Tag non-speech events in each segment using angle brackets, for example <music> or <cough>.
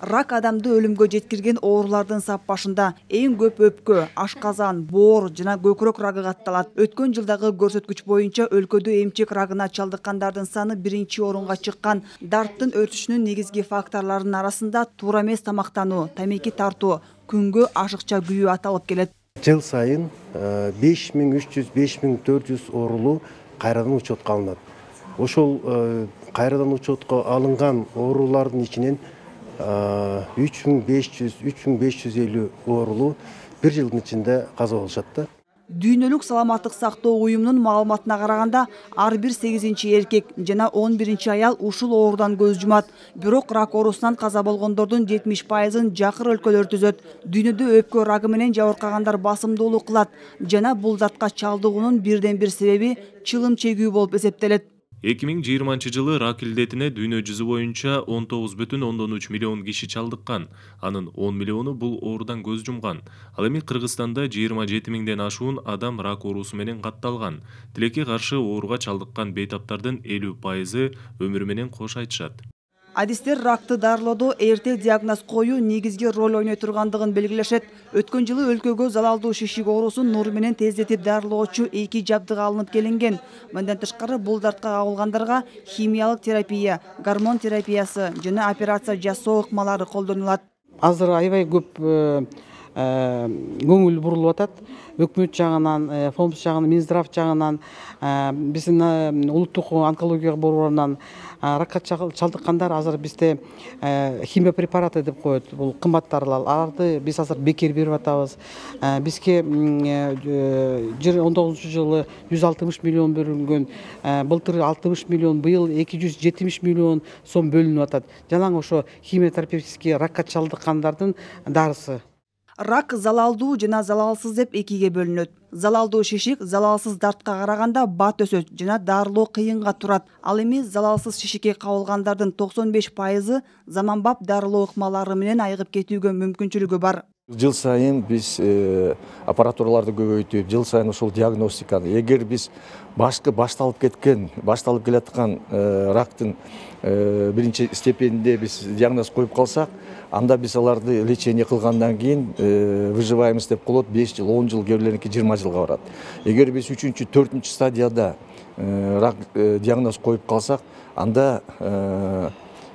рак адамды өлүмгө жеткирген оорулардын сап башында эң көп өпкө ашказан боор жана көкүрөк рагы катталат. Өткөн жылдагы көрсөткүч боюнча өлкөдө эмчек рагына чалдыккандардын саны биринчи орунга чыккан. Дарттын өртүшүнүн негизги факторлорунун арасында туура эмес тамактануу тамеки тартуу күнгө ашыкча күйүү аталып келет. Жыл сайын э, беш миң үч жүз беш миң төрт жүз оорулуу кайрадан учетко алынат. Ошол э, кайрадан учетко алынган оорулардын ичинен үч миң беш жүз үч миң беш жүз элүү оорулуу бир жылдын ичинде каза болушат да дүйнөлүк саламаттык сактоо уюмунун маалыматына караганда ар бир сегизинчи эркек жана он биринчи аял ушул оорудан көз жумат. Бирок рак оорусунан каза болгондордун жетимиш пайызын жакыр өлкөлөр түзөт дүйнөдө өпкө рагы менен жабыркагандар басымдуулук кылат жана бул дартка чалдыгуунун бирден бир себеби чылым чегүү болуп эсептелет. Эки миң жыйырманчы жылы рак илдетине дүйнө жүзү боюнча он тогуз бүтүн ондон үч миллион киши чалдыккан. Анын он миллиону бул оорудан көз жумган. Ал эми кыргызстанда жыйырма жети миңден ашуун адам рак оорусу менен катталган. Тилекке каршы ооруга чалдыккан бейтаптардын элүү пайызы өмүрү менен кош айтышат адистер ракты дарылоодо эрте диагноз коюу негизги роль ойной тургандыгын белгилешет. Өткөн жылы өлкөгө залалдуу шишик оорусун нур менен тездетип дарылоочу эки жабдык алынып келинген. Мындан тышкары бул дартка кабылгандарга химиялык терапия гормон терапиясы жана операция жасоо ыкмалары колдонулат. Азыр аябай көп көңүл бурулуп атат өкмөт жагынан э, фомс жагынан минздрав жагынан э, биздин э, улуттук онкология борборунан ракка чалдыккандар азыр бизде химия препараты деп коет. Бул дарылар аларды биз азыр бекер берип атабыз. Бизге он тогузунчу жылы жүз алтымыш миллион бөлүнгөн былтыр алтымыш миллион быйыл эки жүз жетимиш миллион сом бөлүнүп атат. Жалаң ошо химиотерапевтический ракка чалдыккандардын дарысы. Рак залалдуу жана залалсыз деп экиге бөлүнөт. Залалдуу шишик залалсыз дартка караганда бат өсөт жана дарылоо кыйынга турат. Ал эми залалсыз шишикке кабылгандардын токсон беш пайызы заманбап дарылоо ыкмалары менен айыгып кетүүгө мүмкүнчүлүгү бар жыл сайын биз э, аппаратураларды көбөйтүп жыл сайын ушул диагностиканы эгер биз башкы башталып кеткен башталып келаткан э, рактын э, биринчи степенинде биз диагноз коюп калсак анда биз аларды лечение кылгандан кийин выживаемость деп коет беш жыл он жыл кээ бирлериники жыйырма жылга барат. Эгер биз үчүнчү төртүнчү стадияда рак диагноз коюп калсак анда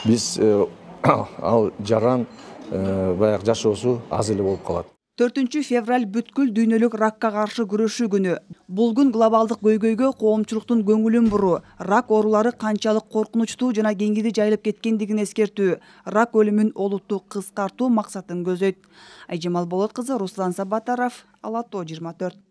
биз <coughs> ал жаран баягы жашоосу аз эле болуп калат. Төртүнчү февраль бүткүл дүйнөлүк ракка каршы күрөшүү күнү. Бул күн глобалдык көйгөйгө коомчулуктун көңүлүн буруу рак оорулары канчалык коркунучтуу жана кеңири жайылып кеткендигин эскертүү рак өлүмүн олуттуу кыскартуу максатын көзөйт. Айжамал болот кызы руслан сабатаров ала тоо жыйырма төрт